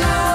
love.